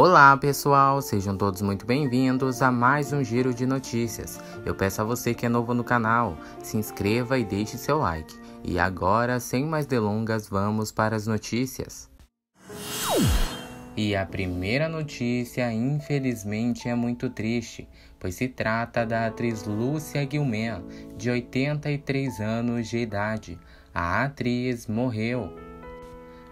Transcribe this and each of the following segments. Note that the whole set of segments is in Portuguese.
Olá pessoal, sejam todos muito bem-vindos a mais um giro de notícias. Eu peço a você que é novo no canal, se inscreva e deixe seu like. E agora, sem mais delongas, vamos para as notícias. E a primeira notícia, infelizmente, é muito triste, pois se trata da atriz Lúcia Guilherme, de 83 anos de idade. A atriz morreu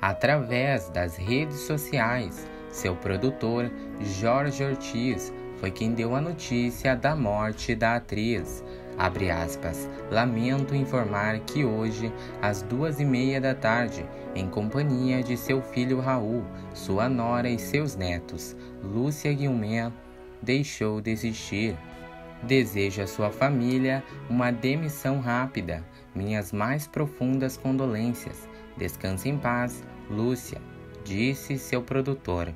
através das redes sociais. Seu produtor, Jorge Ortiz, foi quem deu a notícia da morte da atriz. Abre aspas, lamento informar que hoje, às duas e meia da tarde, em companhia de seu filho Raul, sua nora e seus netos, Lúcia Guilherme, deixou de existir. Desejo à sua família uma demissão rápida. Minhas mais profundas condolências. Descanse em paz, Lúcia, disse seu produtor.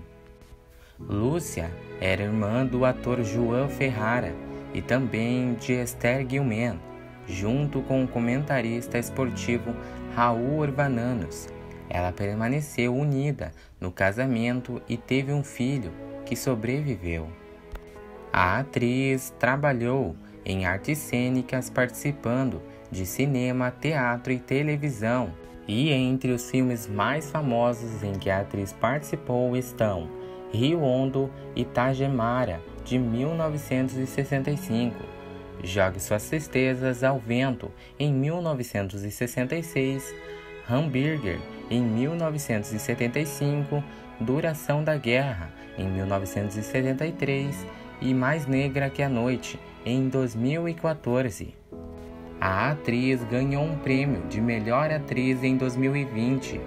Lúcia era irmã do ator João Ferrara e também de Esther Guilherme, junto com o comentarista esportivo Raul Urbananos. Ela permaneceu unida no casamento e teve um filho que sobreviveu. A atriz trabalhou em artes cênicas participando de cinema, teatro e televisão. E entre os filmes mais famosos em que a atriz participou estão Rio Hondo e Tajemara, de 1965. Jogue suas tristezas ao vento, em 1966. Hamburger, em 1975. Duração da Guerra, em 1973. E Mais Negra que a Noite, em 2014. A atriz ganhou um prêmio de melhor atriz em 2020.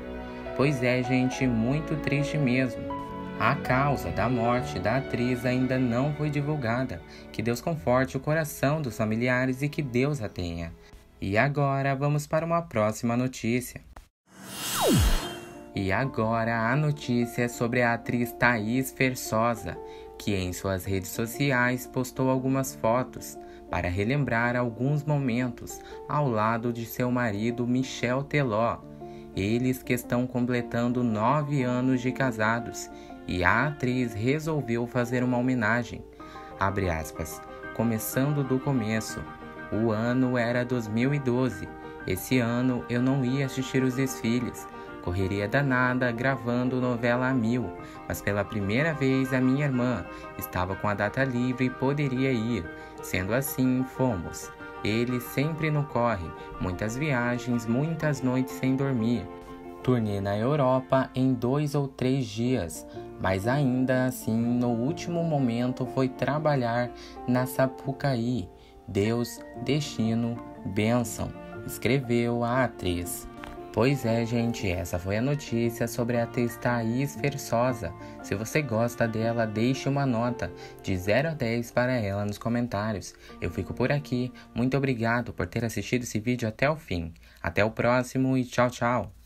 Pois é, gente, muito triste mesmo. A causa da morte da atriz ainda não foi divulgada. Que Deus conforte o coração dos familiares e que Deus a tenha. E agora vamos para uma próxima notícia. E agora a notícia é sobre a atriz Thaís Fersosa, que em suas redes sociais postou algumas fotos para relembrar alguns momentos ao lado de seu marido Michel Teló. Eles que estão completando nove anos de casados e a atriz resolveu fazer uma homenagem. Aspas. Começando do começo. O ano era 2012. Esse ano eu não ia assistir os desfiles. Correria danada gravando novela a mil, mas pela primeira vez a minha irmã estava com a data livre e poderia ir. Sendo assim, fomos. Ele sempre no corre, muitas viagens, muitas noites sem dormir. Turnê na Europa em dois ou três dias, mas ainda assim no último momento foi trabalhar na Sapucaí. Deus, destino, bênção, escreveu a atriz. Pois é, gente, essa foi a notícia sobre a atriz Thaís Fersosa. Se você gosta dela, deixe uma nota de 0 a 10 para ela nos comentários. Eu fico por aqui. Muito obrigado por ter assistido esse vídeo até o fim. Até o próximo e tchau, tchau!